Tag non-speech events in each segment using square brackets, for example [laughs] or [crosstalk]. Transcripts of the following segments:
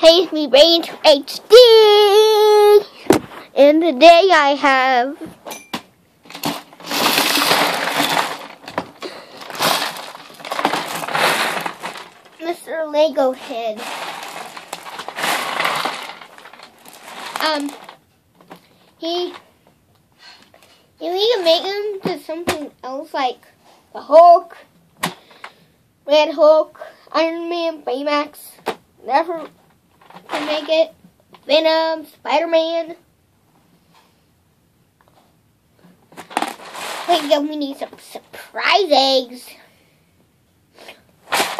Hey, it's me, Range HD! And today I have Mr. Lego Head. Um, he, you need to make him to something else like the Hulk, Red Hulk, Iron Man, Baymax, never can make it, Venom, Spider-Man. Wait, then we need some surprise eggs.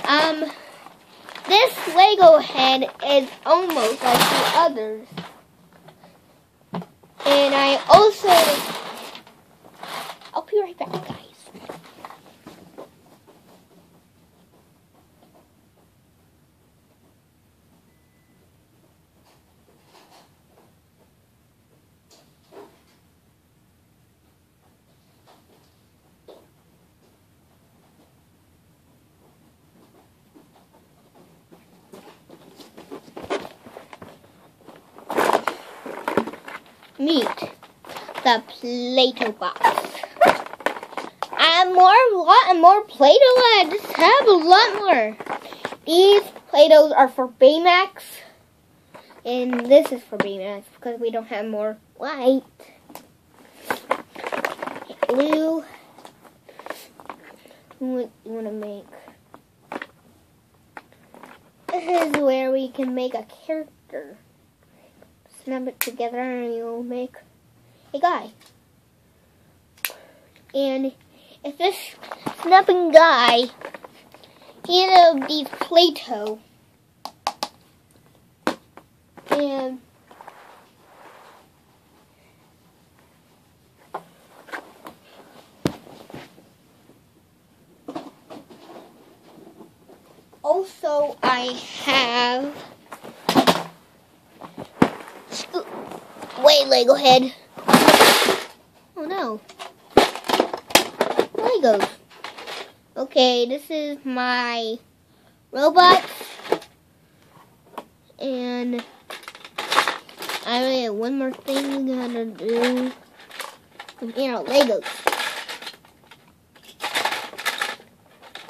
Um, this Lego head is almost like the others. And I also, I'll be right back, guys. Meet the Play-Doh box. And more, lot and more Play-Doh. I just have a lot more. These Play-Dohs are for Baymax. And this is for Baymax because we don't have more white. Blue. What you want to make? This is where we can make a character snap it together and you'll make a guy. And if this snapping guy, he had these Play-Doh. And also I have Wait, Lego head. Oh no. Legos. Okay, this is my robot. And I only have one more thing we gotta do. you know, Legos.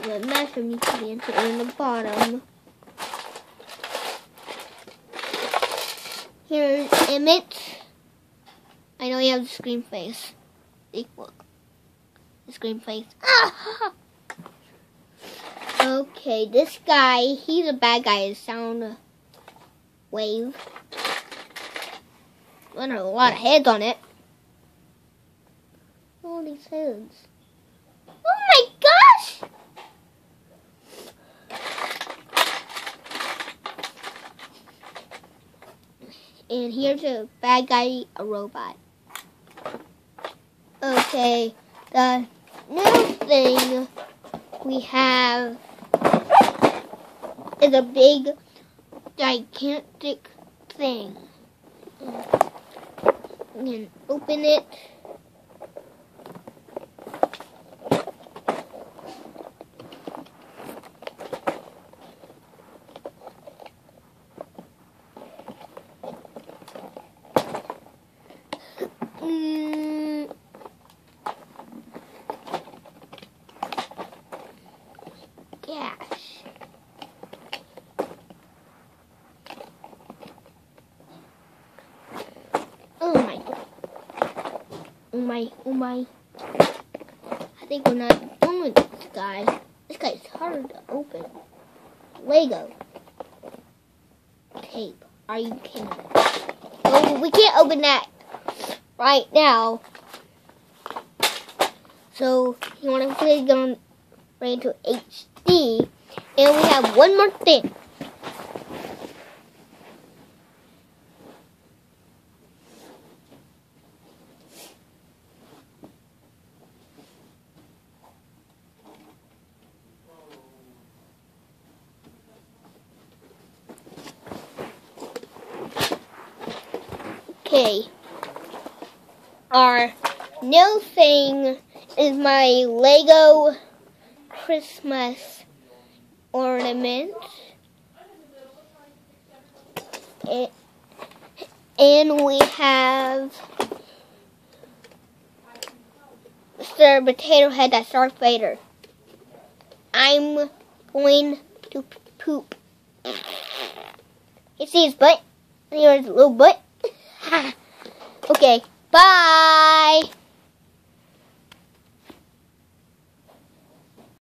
The measure can be in the bottom. Here's Emmett. Know you have the screen face. Equal. The screen face. Ah! [laughs] Okay, this guy, he's a bad guy. Sound wave. Got a lot of heads on it. All these heads. Oh my gosh! And here's a bad guy, a robot. Okay, the new thing we have is a big, gigantic thing. We can open it. Oh my, oh my. I think we're not done with this guy. This guy's hard to open. Lego. Tape. Are you kidding me? Oh, we can't open that right now. So, you want to click on right into HD. And we have one more thing. Okay. Our new thing is my Lego Christmas ornament. And, and we have Mr. Potato Head that's Darth Vader. I'm going to poop. You see his butt? Here's his little butt. [laughs] okay, bye.